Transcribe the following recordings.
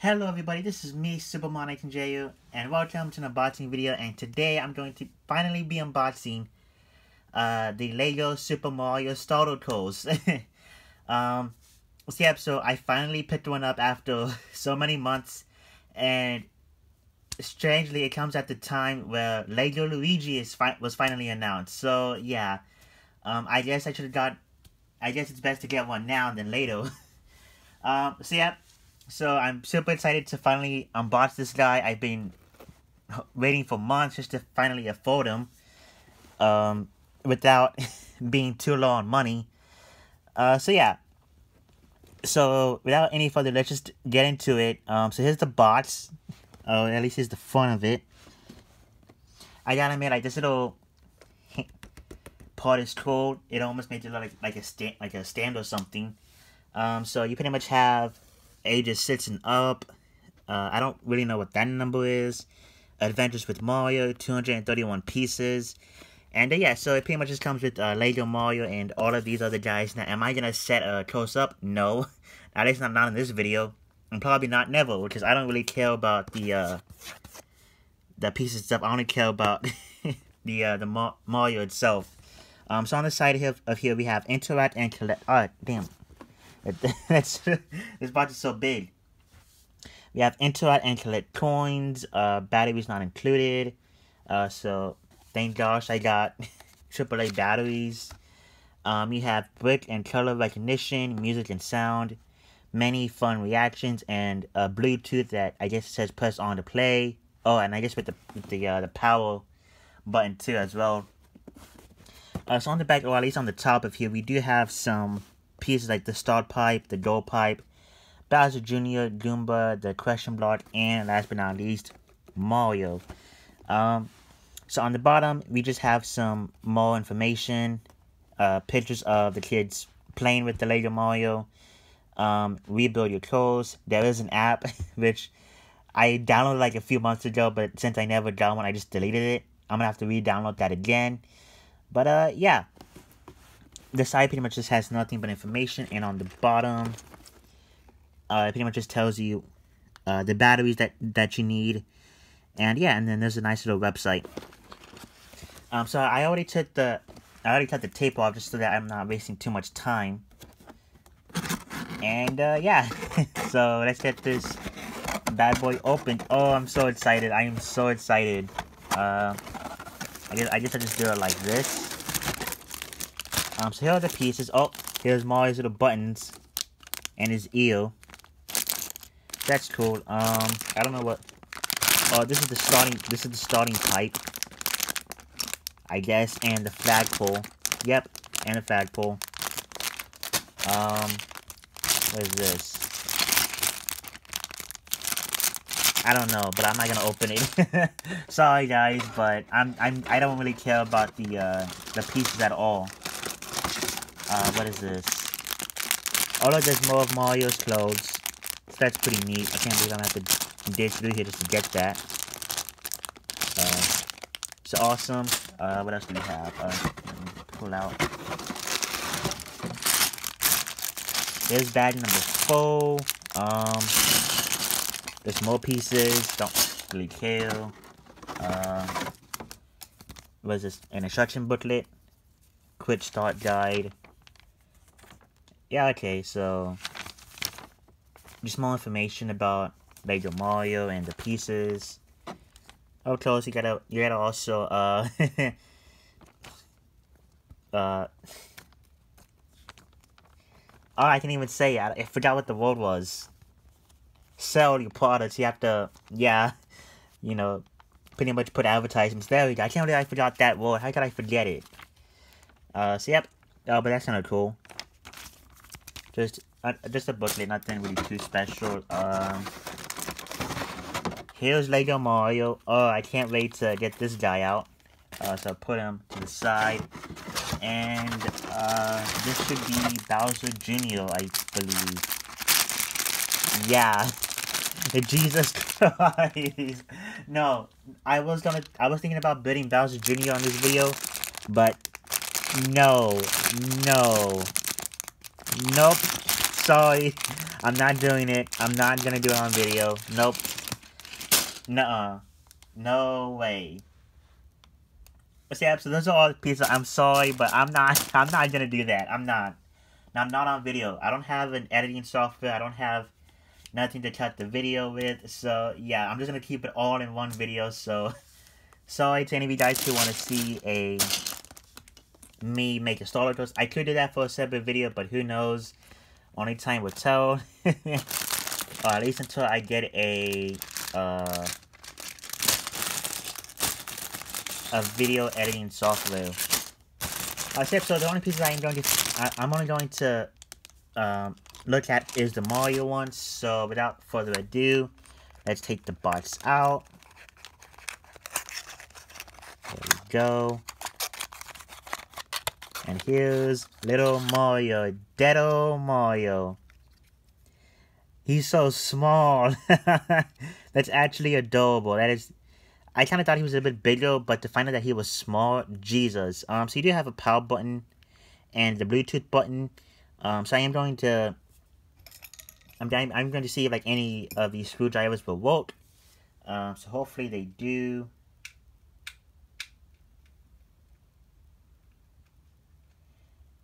Hello everybody, this is me, Super Monik Jayu, and welcome to an unboxing video, and today I'm going to finally be unboxing uh, the LEGO Super Mario Starter Course. um, so yeah, so I finally picked one up after so many months, and strangely it comes at the time where LEGO Luigi is fi was finally announced, so yeah, um, I guess I should have got, I guess it's best to get one now than later. um, so yeah, so I'm super excited to finally unbox this guy. I've been waiting for months just to finally afford him. Um, without being too low on money. Uh, so yeah. So without any further, let's just get into it. Um, so here's the box. Oh, at least here's the front of it. I gotta admit, like this little part is cool. It almost makes it look like like a stand, like a stand or something. Um, so you pretty much have ages 6 and up. Uh, I don't really know what that number is. Adventures with Mario, 231 pieces. And uh, yeah, so it pretty much just comes with uh, Lego Mario and all of these other guys. Now, am I going to set a close-up? No. At least not, not in this video. And probably not never, because I don't really care about the uh, the pieces stuff. I only care about the uh, the Ma Mario itself. Um, so on the side here, of here we have interact and collect. Oh, damn. That's this box is so big. We have interact and collect coins. Uh, batteries not included. Uh, so thank gosh I got AAA batteries. Um, you have brick and color recognition, music and sound, many fun reactions, and uh, Bluetooth that I guess says press on to play. Oh, and I guess with the with the uh, the power button too as well. Uh, so on the back, or at least on the top of here, we do have some pieces like the start pipe, the gold pipe, Bowser Jr., Goomba, the question block, and last but not least, Mario. Um, so on the bottom, we just have some more information, uh, pictures of the kids playing with the Lego Mario, um, rebuild your clothes. There is an app, which I downloaded like a few months ago, but since I never got one, I just deleted it. I'm gonna have to re-download that again. But uh, yeah, the side pretty much just has nothing but information and on the bottom uh, it pretty much just tells you uh, the batteries that that you need. And yeah and then there's a nice little website. Um, so I already took the I already cut the tape off just so that I'm not wasting too much time. And uh, yeah so let's get this bad boy opened. Oh I'm so excited. I am so excited. Uh, I guess I guess I just do it like this um, so here are the pieces. Oh, here's Mario's little buttons and his eel. That's cool. Um, I don't know what. Oh, this is the starting. This is the starting pipe. I guess, and the flagpole. Yep, and the flagpole. Um, what is this? I don't know, but I'm not gonna open it. Sorry, guys, but I'm I'm I don't really care about the uh, the pieces at all. Uh, what is this? Oh look, there's more of Mario's clothes. So that's pretty neat. I can't believe I'm gonna have to dig through here just to get that. Uh, it's awesome. Uh, what else do we have? Uh, pull out. There's bag number four. Um, there's more pieces. Don't really care. Uh, what is this? An instruction booklet. Quick start guide yeah, okay, so just more information about Lego Mario and the pieces. How close you gotta you gotta also uh uh Oh, I can even say I, I forgot what the word was. Sell your products. You have to, yeah, you know, pretty much put advertisements. There we go. I can't believe I forgot that word. How could I forget it? Uh, so yep. Oh, but that's kind of cool. Just, uh, just a booklet, nothing really too special. Um, here's Lego Mario. Oh, I can't wait to get this guy out. Uh, so put him to the side. And uh, this should be Bowser Jr., I believe. Yeah. Jesus Christ. no, I was gonna, I was thinking about bidding Bowser Jr. on this video, but no, no, Nope. sorry. I'm not doing it. I'm not gonna do it on video. Nope. Nuh-uh. No way. But yeah, so those are all the pieces. I'm sorry, but I'm not. I'm not gonna do that. I'm not. I'm not on video. I don't have an editing software. I don't have nothing to cut the video with. So yeah, I'm just gonna keep it all in one video. So sorry to any of you guys who want to see a me make Star Toast. I could do that for a separate video, but who knows? Only time will tell. or at least until I get a uh, a video editing software. Uh, so the only pieces I am going to I, am only going to um, look at is the Mario one. So without further ado, let's take the box out. There we go. And here's little Mario, Deado Mario. He's so small. That's actually adorable. That is, I kind of thought he was a bit bigger, but to find out that he was small, Jesus. Um, so you do have a power button and the Bluetooth button. Um, so I am going to, I'm, I'm going to see if like any of these screwdrivers will work. Um, so hopefully they do.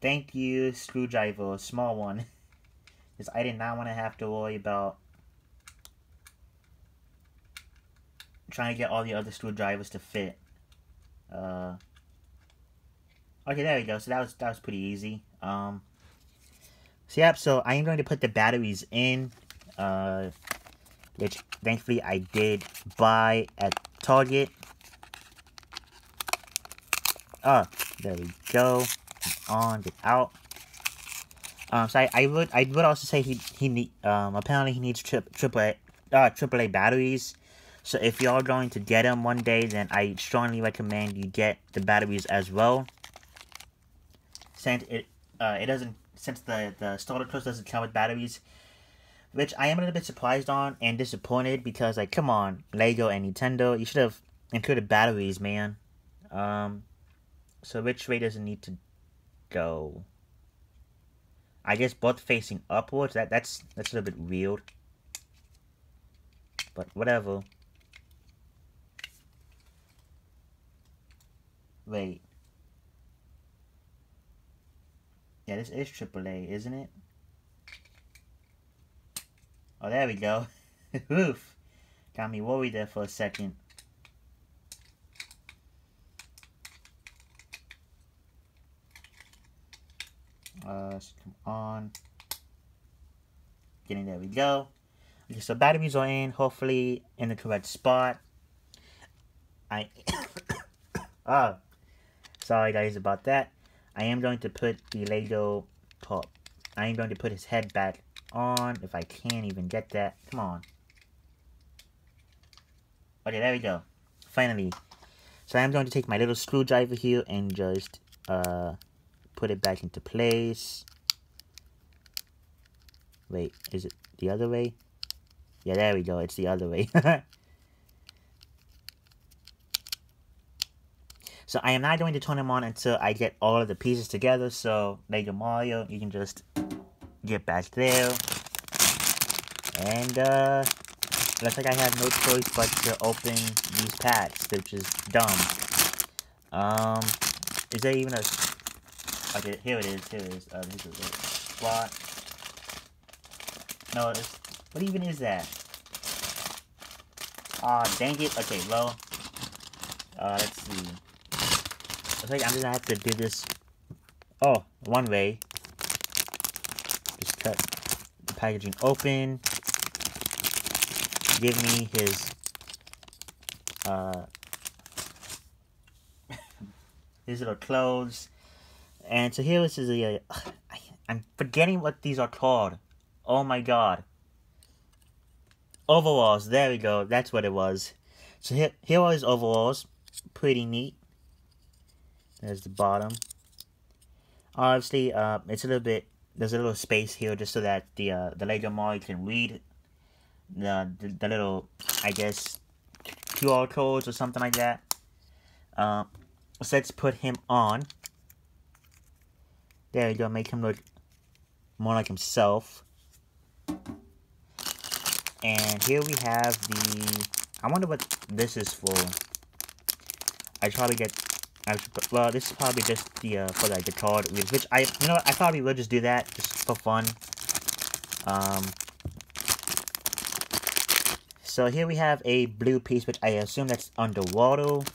Thank you, screwdriver, small one. Because I did not want to have to worry about trying to get all the other screwdrivers to fit. Uh, okay, there we go. So that was that was pretty easy. Um, so yeah, so I am going to put the batteries in, uh, which thankfully I did buy at Target. Oh, there we go on, get out. Um, so I, I would I would also say he he need um apparently he needs tri triple uh triple A batteries. So if y'all going to get him one day, then I strongly recommend you get the batteries as well. Since it uh it doesn't since the the starter course doesn't come with batteries, which I am a little bit surprised on and disappointed because like come on Lego and Nintendo, you should have included batteries, man. Um, so which way does it need to go. I guess both facing upwards. That that's that's a little bit weird. But whatever. Wait. Yeah, this is AAA, isn't it? Oh, there we go. Oof. Got me worried there for a second. Uh, come on. Getting there we go. Okay, so batteries are in, hopefully in the correct spot. I, oh, sorry guys about that. I am going to put the Lego top. I am going to put his head back on, if I can even get that. Come on. Okay, there we go. Finally. So I'm going to take my little screwdriver here and just, uh, put it back into place. Wait, is it the other way? Yeah, there we go. It's the other way. so I am not going to turn them on until I get all of the pieces together. So Lego Mario, you can just get back there. And uh, looks like I have no choice but to open these packs, which is dumb. Um, is there even a Okay, here it is. Here it is. Uh, this is it. No, it's, what even is that? Ah, uh, dang it. Okay, well. Uh, let's see. Looks like I'm gonna have to do this. Oh, one way. Just cut the packaging open. Give me his. Uh. his little clothes and so here this is a. Uh, I'm forgetting what these are called. Oh my god. Overalls, there we go, that's what it was. So here, here are his overalls. Pretty neat. There's the bottom. Obviously, uh, it's a little bit, there's a little space here just so that the uh, the Lego Mario can read the, the, the little, I guess, QR codes or something like that. Uh, so let's put him on. There you go, make him look more like himself. And here we have the... I wonder what this is for. I probably get... I should, well, this is probably just the, uh, for like the card, which I, you know what, I probably will just do that, just for fun. Um, so here we have a blue piece, which I assume that's underwater.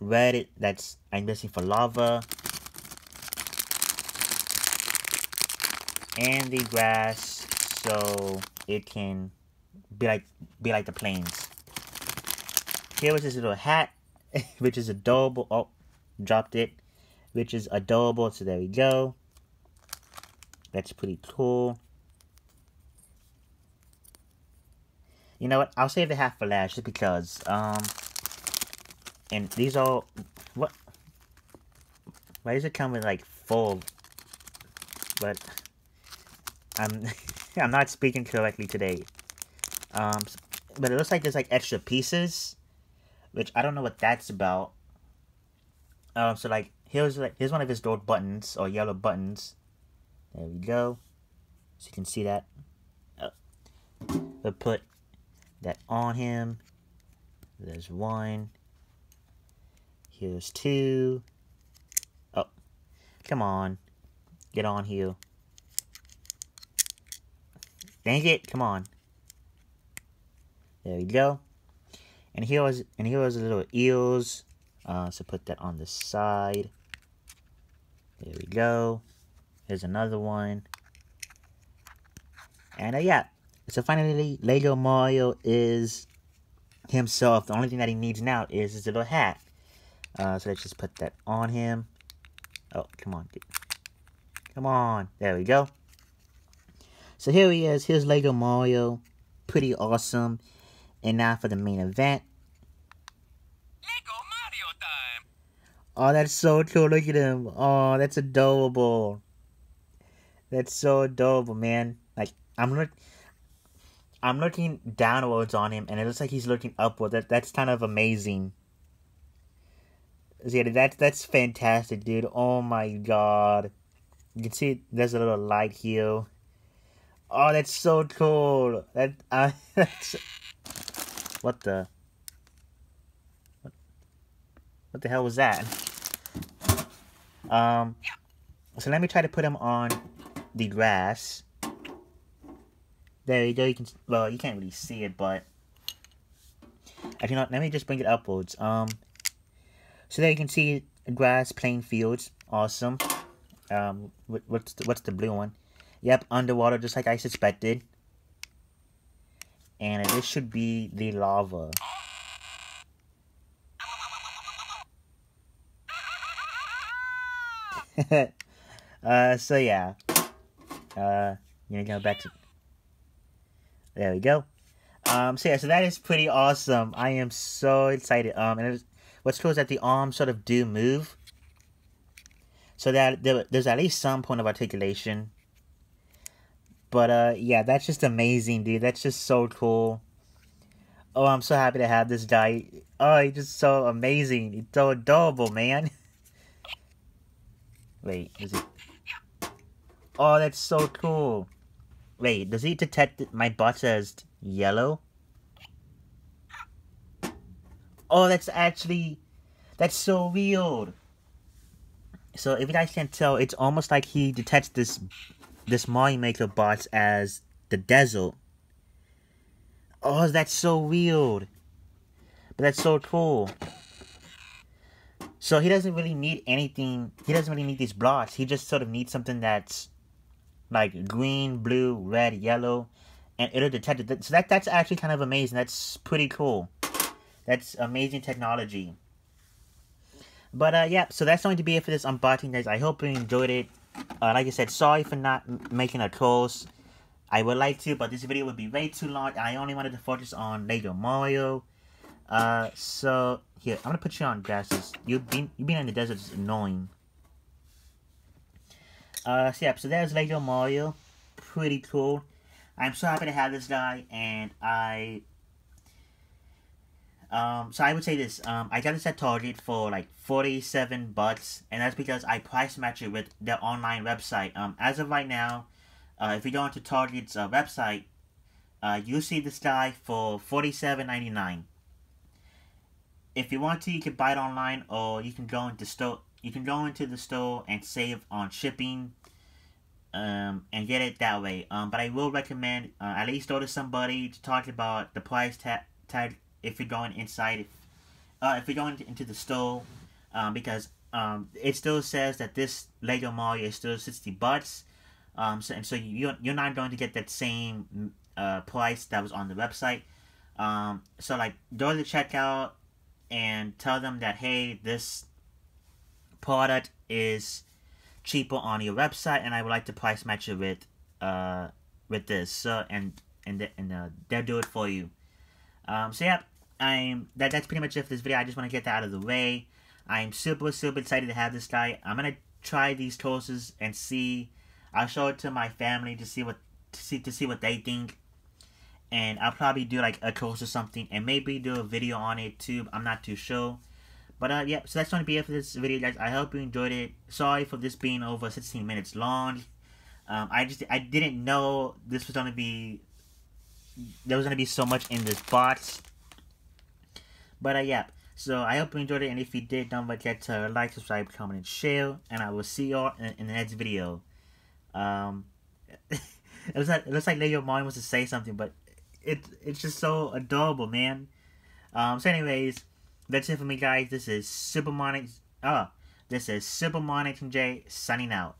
Red, that's, I'm guessing for lava. And the grass, so it can be like, be like the plains. Here was this little hat, which is adorable. Oh, dropped it. Which is adorable, so there we go. That's pretty cool. You know what? I'll save the half for last just because. Um, and these all what? Why does it come with like full? But I'm I'm not speaking correctly today. Um, but it looks like there's like extra pieces, which I don't know what that's about. Um, so like here's like here's one of his gold buttons or yellow buttons. There we go. So you can see that. Oh. we'll put that on him. There's one. Here's two. Oh, come on. Get on here. Dang it, come on. There we go. And here was and here was a little eels. Uh, so put that on the side. There we go. Here's another one. And uh, yeah, so finally, Lego Mario is himself. The only thing that he needs now is his little hat. Uh, so let's just put that on him. Oh, come on. Dude. Come on. There we go. So here he is. Here's Lego Mario. Pretty awesome. And now for the main event. Lego Mario time. Oh, that's so cool. Look at him. Oh, that's adorable. That's so adorable, man. Like, I'm not... I'm looking downwards on him, and it looks like he's looking upward. That that's kind of amazing. Yeah, that's that's fantastic, dude. Oh my god, you can see there's a little light here. Oh, that's so cool. That uh, that's what the what, what the hell was that? Um, so let me try to put him on the grass. There you go. You can well, you can't really see it, but actually, not. Let me just bring it upwards. Um, so there you can see grass, plain fields. Awesome. Um, what, what's the, what's the blue one? Yep, underwater, just like I suspected. And this should be the lava. uh, so yeah. Uh, you know, go back to there we go. Um, so yeah, so that is pretty awesome. I am so excited. Um, and what's cool is that the arms sort of do move. So that there, there's at least some point of articulation. But uh, yeah, that's just amazing, dude. That's just so cool. Oh, I'm so happy to have this guy. Oh, he's just so amazing. He's so adorable, man. Wait, is it? Oh, that's so cool. Wait, does he detect my butt as yellow? Oh, that's actually... That's so weird. So, if you guys can't tell, it's almost like he detects this this Mario Maker bots as the desert. Oh, that's so weird. But that's so cool. So he doesn't really need anything. He doesn't really need these blocks. He just sort of needs something that's like green, blue, red, yellow, and it'll detect it. So that that's actually kind of amazing. That's pretty cool. That's amazing technology. But uh, yeah, so that's going to be it for this unboxing, guys. I hope you enjoyed it. Uh, like I said, sorry for not making a course. I would like to, but this video would be way too long. I only wanted to focus on Lego Mario. Uh, so here, I'm gonna put you on glasses. You've been you've been in the desert is annoying. Uh, so yeah, so there's Lego Mario. Pretty cool. I'm so happy to have this guy, and I... Um, so I would say this, um, I got this at Target for like 47 bucks, and that's because I price match it with their online website. Um, as of right now, uh, if you go onto Target's uh, website, uh, you see this guy for forty-seven ninety-nine. If you want to, you can buy it online, or you can go into store. You can go into the store and save on shipping, um, and get it that way. Um, but I will recommend uh, at least to somebody to talk about the price tag. tag if you're going inside, if uh, if you're going into the store, um, because um, it still says that this Lego Mario is still sixty bucks. Um, so and so you you're not going to get that same uh, price that was on the website. Um, so like go to checkout and tell them that hey, this product is cheaper on your website, and I would like to price match it with uh with this. So and and and uh, they'll do it for you. Um, so yeah, I'm that that's pretty much it for this video. I just want to get that out of the way. I'm super super excited to have this guy. I'm gonna try these courses and see. I'll show it to my family to see what to see to see what they think. And I'll probably do like a course or something and maybe do a video on it too. I'm not too sure. But uh, yeah, so that's going to be it for this video, guys. I hope you enjoyed it. Sorry for this being over 16 minutes long. Um, I just I didn't know this was going to be there was going to be so much in this box. But uh, yeah, so I hope you enjoyed it, and if you did, don't forget to like, subscribe, comment, and share. And I will see y'all in, in, the next video. Um, it looks like it looks like Leo Mine wants to say something, but it it's just so adorable, man. Um, so anyways, that's it for me, guys. This is Super Monix. Ah, uh, this is Super Monix and J signing out.